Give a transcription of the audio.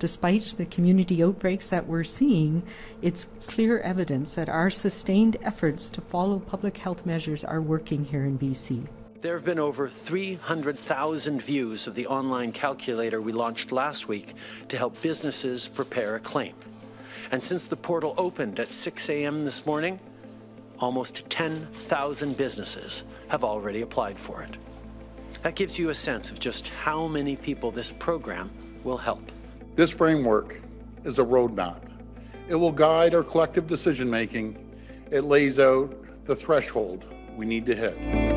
Despite the community outbreaks that we're seeing, it's clear evidence that our sustained efforts to follow public health measures are working here in BC. There have been over 300,000 views of the online calculator we launched last week to help businesses prepare a claim. And since the portal opened at 6 a.m. this morning, almost 10,000 businesses have already applied for it. That gives you a sense of just how many people this program will help. This framework is a roadmap. It will guide our collective decision making. It lays out the threshold we need to hit.